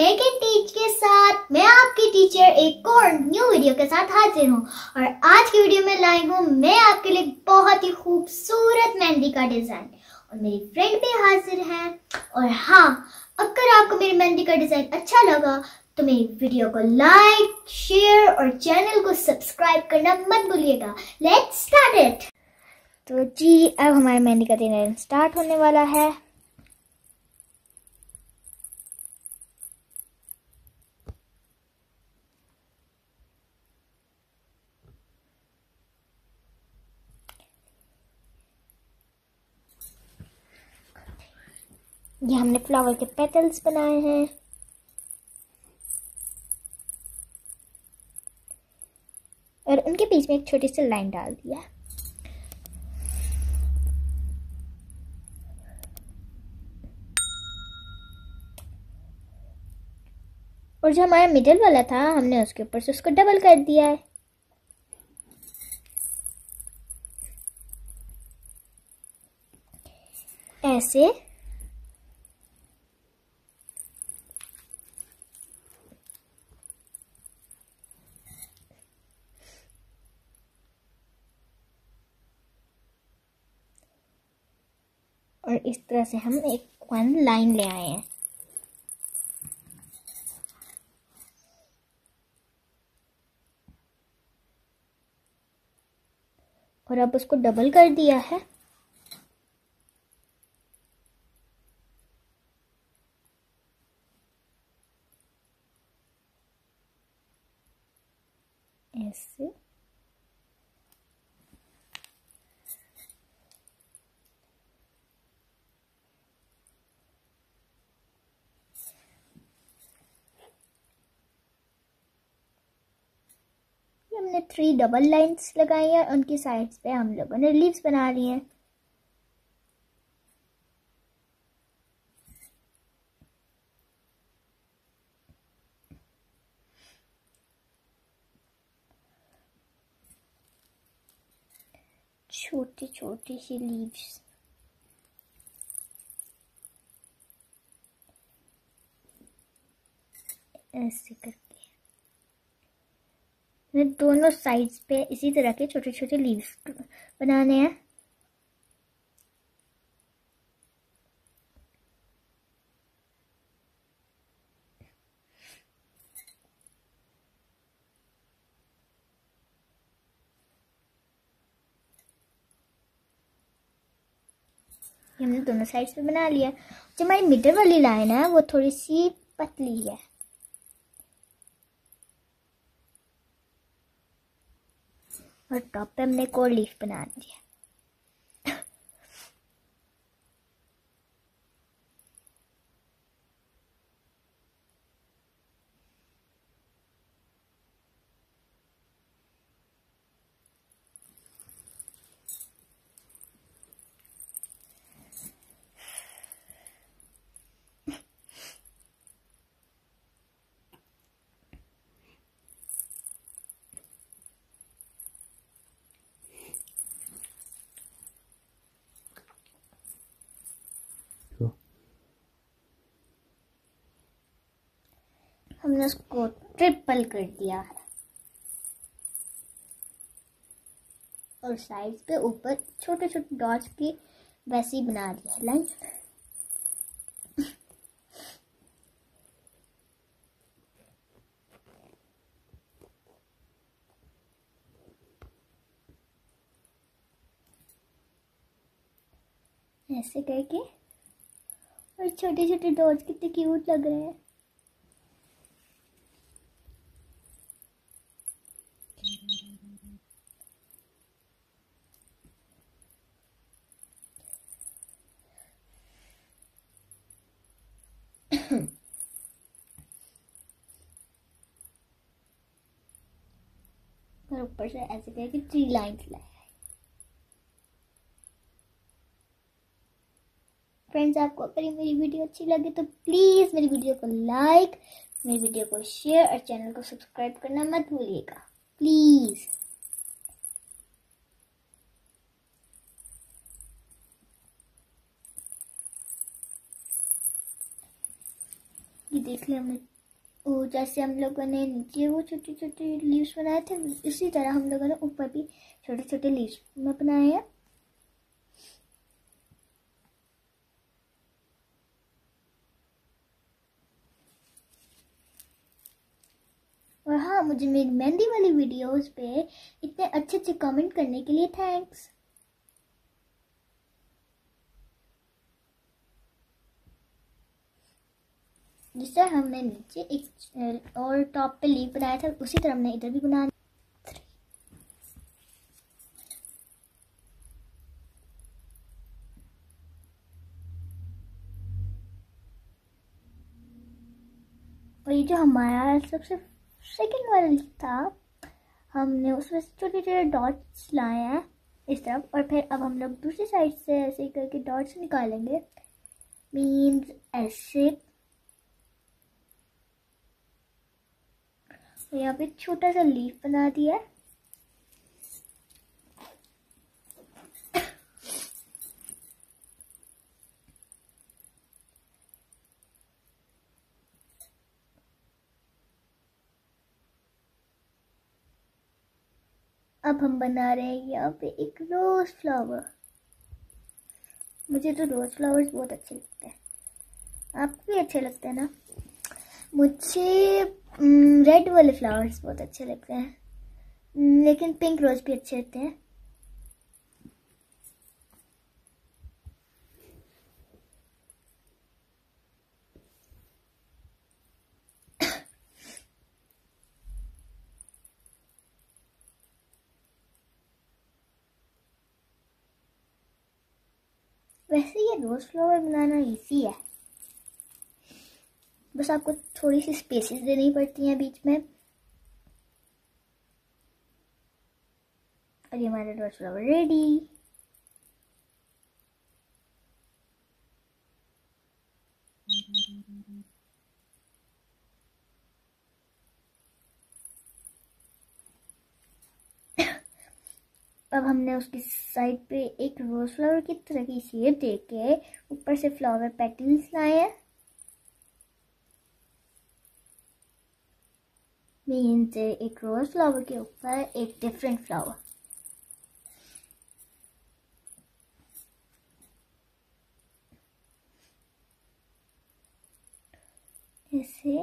Make teach के साथ मैं आपकी टीचर एक और न्यू वीडियो के साथ हाजिर हूँ। और आज की वीडियो में लाई हूँ मैं आपके लिए बहुत ही खूबसूरत मेहंदी का डिज़ाइन और मेरी फ्रेंड भी हाजिर है। और हाँ अगर आपको मेरी मेहंदी का डिज़ाइन अच्छा लगा तो मेरी वीडियो को लाइक शेयर और चैनल को सब्सक्राइब करना मत भूलिएगा। लेट्स स्टार्ट इट तो जी, अब हमारे मेहंदी का डिज़ाइन स्टार्ट होने वाला है। ये हमने फ्लावर के पेटल्स बनाए हैं। और उनके बीच में एक छोटी सी लाइन डाल दिया। और जो हमारा मिडल वाला था, हमने उसके ऊपर से उसको डबल कर दिया है। ऐसे और इस तरह से हम एक वन लाइन ले आए हैं। और अब उसको डबल कर दिया है। ऐसे। हमने थ्री डबल लाइंस लगाई हैं उनकी साइड्स पे हम लोगों ने लीव्स बना ली हैं। छोटी छोटी सी लीव्स ऐसे करके हमें दोनों साइड्स पे इसी तरह के छोटे छोटे लीव्स बनाने हैं। हमने दोनों साइड्स पे बना लिया। जो हमारी मिडल वाली लाइन है, वो थोड़ी सी पतली है। और टॉप पे हमने कोल्ड लीफ बना दिया हमने उसको ट्रिपल कर दिया है। और साइड पे ऊपर छोटे छोटे डॉट्स की वैसी बना दिया है लाइन ऐसे करके। और छोटे छोटे डॉट्स कितने क्यूट लग रहे हैं। और ऊपर से ऐसे करके थ्री लाइंस लाए फ्रेंड्स आपको अगर मेरी वीडियो अच्छी लगे तो प्लीज़ मेरी वीडियो को लाइक मेरी वीडियो को शेयर और चैनल को सब्सक्राइब करना मत भूलिएगा। प्लीज़ देख लिया जैसे हम लोगों ने नीचे वो छोटे छोटे लीव्स बनाए थे, इसी तरह हम लोगों ने ऊपर भी छोटे छोटे लीव्स में बनाए हैं। और हाँ मुझे मेरी मेहंदी वाली वीडियोस पे इतने अच्छे अच्छे कमेंट करने के लिए थैंक्स जिस तरह हमने नीचे एक और टॉप पे लीव बनाया था, उसी तरह हमने इधर भी बना और ये जो हमारा सबसे सेकंड वाला था, हमने उसमें छोटे छोटे डॉट्स लाए हैं इस तरफ़, और फिर अब हम लोग दूसरी साइड से ऐसे करके डॉट्स निकालेंगे। मीन्स ऐसे यहाँ पे छोटा सा लीफ बना दिया है। अब हम बना रहे हैं यहाँ पे एक रोज फ्लावर मुझे तो रोज फ्लावर्स बहुत अच्छे लगते हैं। आपको भी अच्छे लगते हैं ना? मुझे रेड mm, वाले फ्लावर्स बहुत अच्छे लगते हैं। Mm, लेकिन पिंक रोज भी अच्छे लगते हैं। वैसे ये रोज फ्लावर बनाना इजी है। बस आपको थोड़ी सी स्पेसेस देनी पड़ती हैं बीच में। और ये हमारा रोज फ्लावर रेडी अब हमने उसकी साइड पे एक रोज फ्लावर की तरह की शेप दे के ऊपर से फ्लावर पेटल्स लाए हैं। मीन्स एक रोज फ्लावर के ऊपर एक डिफरेंट फ्लावर ऐसे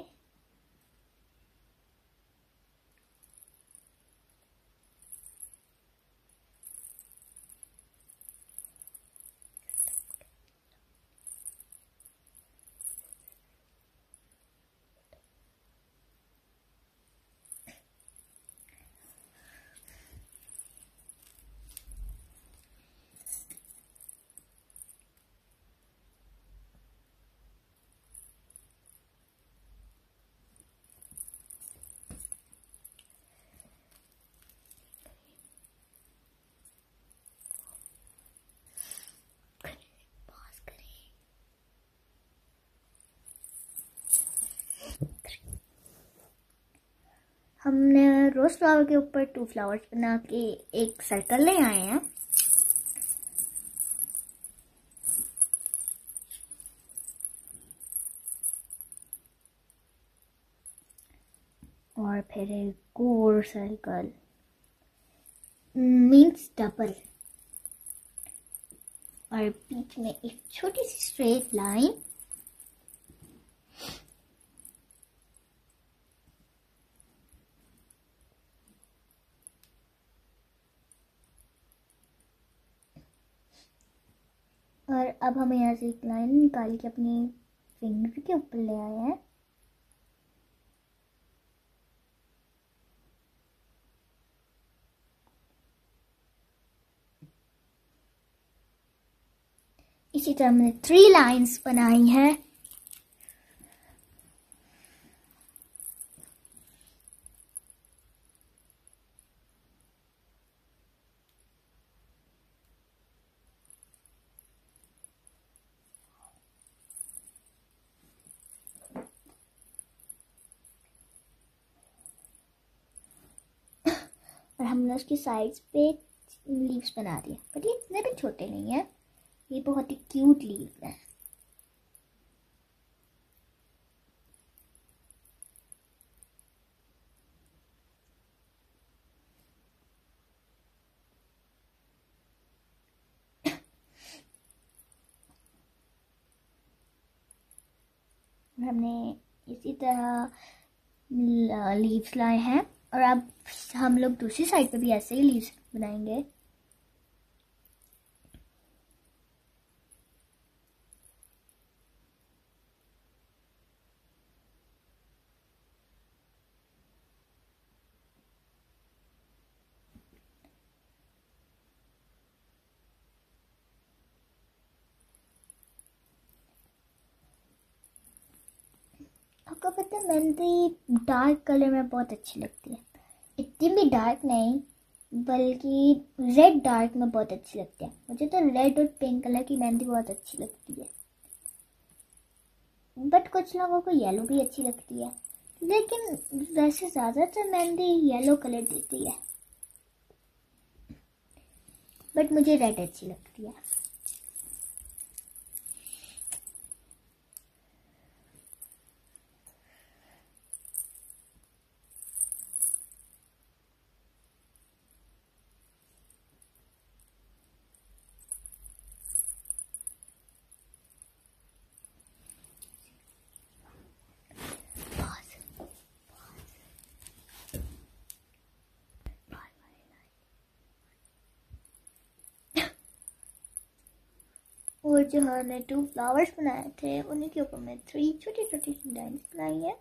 हमने रोज फ्लावर के ऊपर टू फ्लावर्स बना के एक सर्कल ले आए हैं। और फिर एक गोल सर्कल मीन्स डबल और बीच में एक छोटी सी स्ट्रेट लाइन और अब हम यहाँ से एक लाइन निकाल के अपने फिंगर के ऊपर ले आए हैं। इसी तरह हमने थ्री लाइंस बनाई हैं। हमने उसकी साइड्स पे लीव्स बना दिए। बट ये इतने भी छोटे नहीं हैं। ये बहुत ही क्यूट लीव है। हमने इसी तरह लीव्स लाए हैं। और अब हम लोग दूसरी साइड पे भी ऐसे ही लीव्स बनाएँगे आपको पता है मेहंदी डार्क कलर में बहुत अच्छी लगती है। इतनी भी डार्क नहीं, बल्कि रेड डार्क में बहुत अच्छी लगती है। मुझे तो रेड और पिंक कलर की मेहंदी बहुत अच्छी लगती है। बट कुछ लोगों को येलो भी अच्छी लगती है। लेकिन वैसे ज़्यादातर मेहंदी येलो कलर देती है। बट मुझे रेड अच्छी लगती है और जो हमने टू फ्लावर्स बनाए थे, उन्हीं के ऊपर मैं थ्री छोटी छोटी डिज़ाइन बनाई है।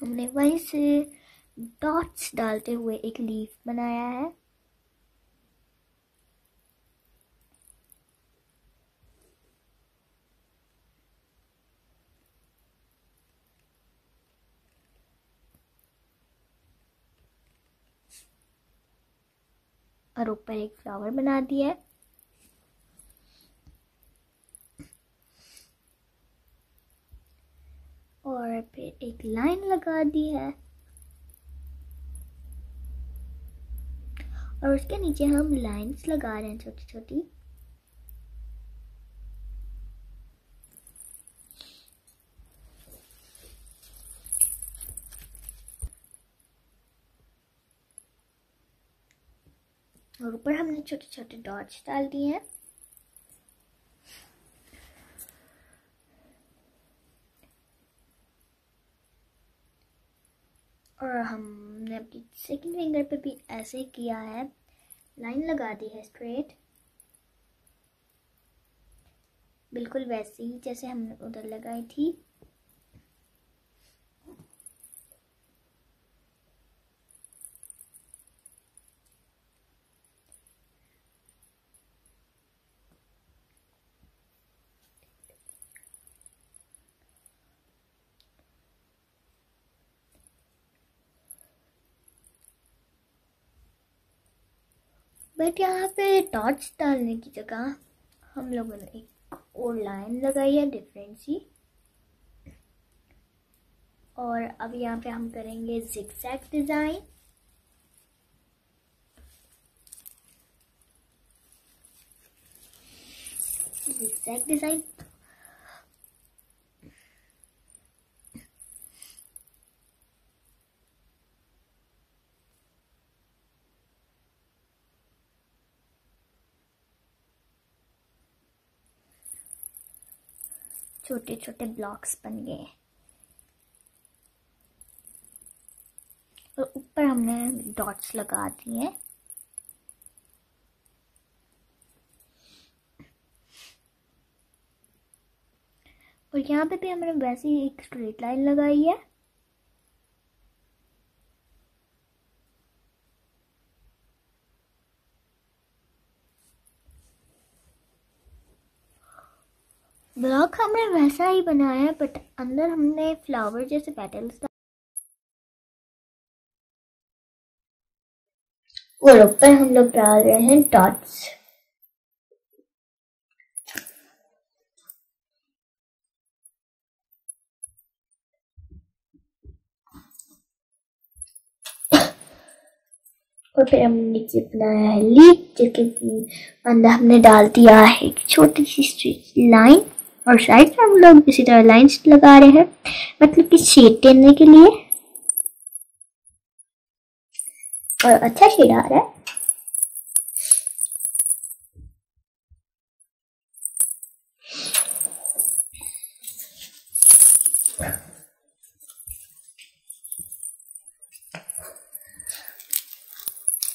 हमने वहीं से डॉट्स डालते हुए एक लीफ बनाया है। और ऊपर एक फ्लावर बना दिया है। और फिर एक लाइन लगा दी है। और उसके नीचे हम लाइंस लगा रहे हैं छोटी छोटी और ऊपर हमने छोटे छोटे डॉट्स डाल दिए हैं। और हमने अपनी सेकंड फिंगर पे भी ऐसे किया है। लाइन लगा दी है स्ट्रेट बिल्कुल वैसे ही जैसे हमने उधर लगाई थी। बट यहाँ पे टॉर्च डालने की जगह हम लोगों ने एक और लाइन लगाई है डिफरेंट सी। और अब यहाँ पे हम करेंगे जिक्सैक डिज़ाइन जिक्सैक डिज़ाइन छोटे छोटे ब्लॉक्स बन गए हैं। और ऊपर हमने डॉट्स लगा दिए और यहाँ पे भी हमने वैसे एक स्ट्रेट लाइन लगाई है। ब्लॉक हमने वैसा ही बनाया है बट अंदर हमने फ्लावर जैसे पेटल्स और ऊपर हम लोग डाल रहे हैं डॉट्स और फिर हमने नीचे बनाया है लीक जिसके अंदर हमने डाल दिया है एक छोटी सी लाइन और साइड में हम लोग इसी तरह लाइंस लगा रहे हैं मतलब कि शेड देने के लिए। और अच्छा शेड आ रहा है।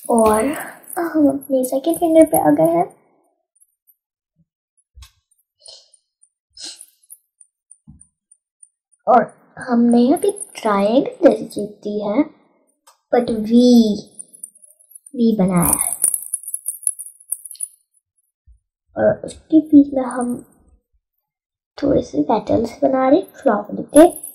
और हम अपने सेकेंड फिंगर पे आ गए हैं। और हमने यहाँ पे ट्रायंगल जैसी चीज़ दी है बट वी वी बनाया है। और उसके बीच में हम थोड़े से पेटल्स बना रहे फ्लावर के।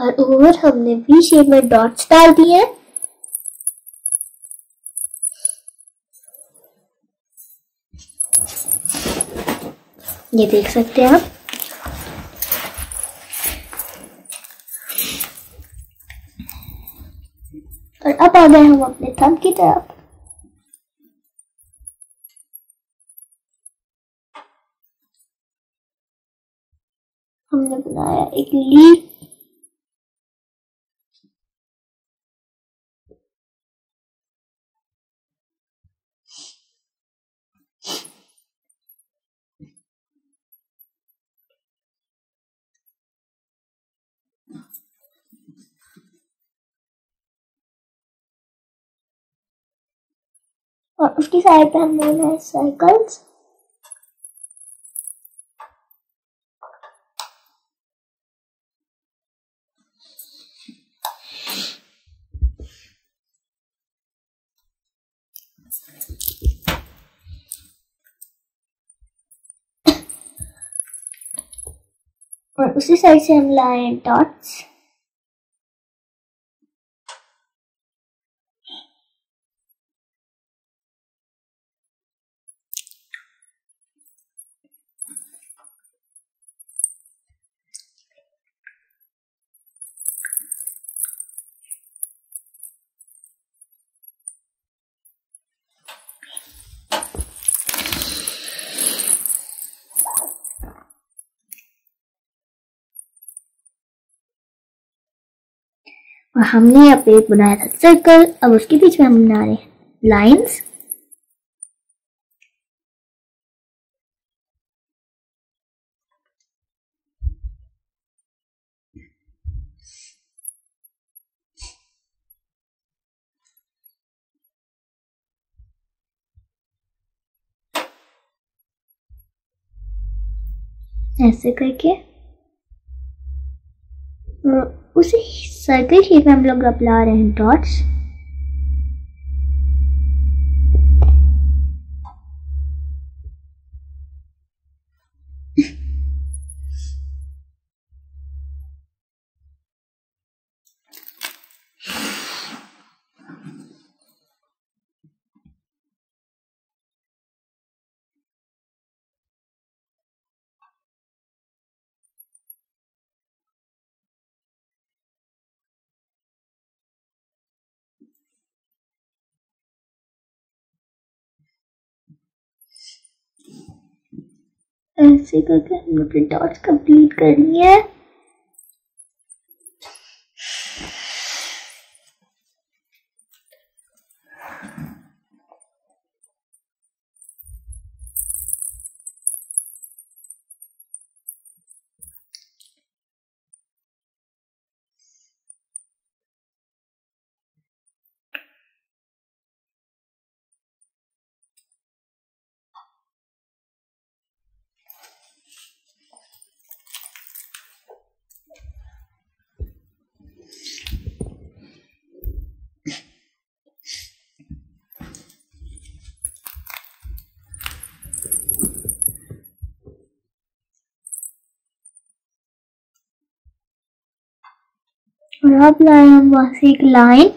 और ऊपर हमने वी शेप में डॉट्स डाल दिए हैं। ये देख सकते हैं आप। और अब आ गए हम अपने थम की तरफ़। हमने बनाया एक लीफ और उसकी साइड पे हमने बनाए सर्कल्स और उसी साइड से हम लाए डॉट्स और हमने यहाँ पे बनाया था सर्कल अब उसके बीच में हम बना रहे हैं लाइन्स ऐसे करके उसी सर्कल शेप में हम लोग अपला रहे हैं डॉट्स ऐसे करके हम अपने डॉट्स कंप्लीट करनी हैं। ड्रॉप लाए हम वहाँ से एक लाइन।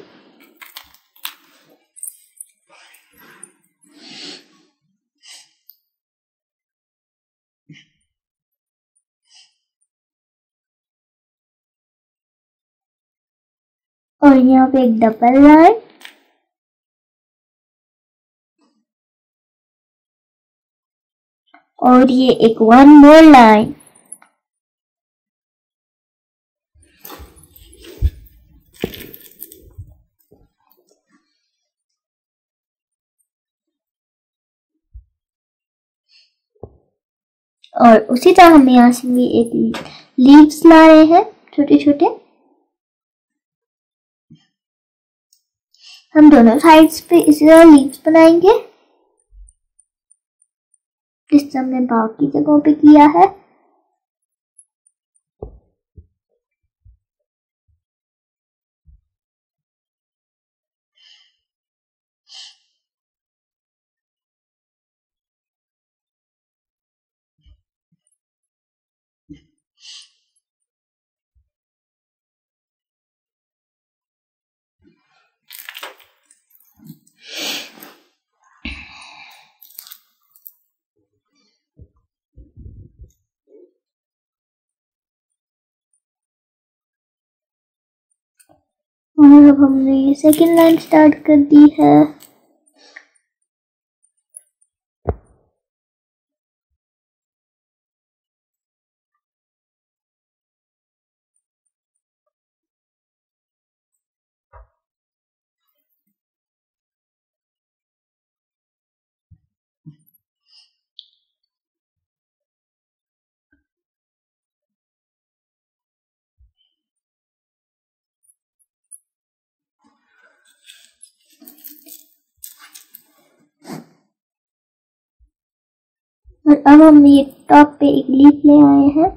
और यहाँ पे एक डबल लाइन और ये एक वन मोर लाइन और उसी तरह हम यहाँ से भी एक लीव्स ला रहे हैं छोटे छोटे हम दोनों साइड्स पे इसी तरह लीव्स बनाएँगे। जिस हमने बाकी जगहों पे किया है। और अब हमने सेकेंड लाइन स्टार्ट कर दी है। और अब हम ये टॉप पे एक लीफ ले आए हैं।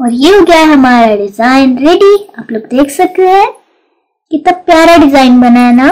और ये हो गया है हमारा डिज़ाइन रेडी आप लोग देख सकते हैं कितना प्यारा डिज़ाइन बना है ना।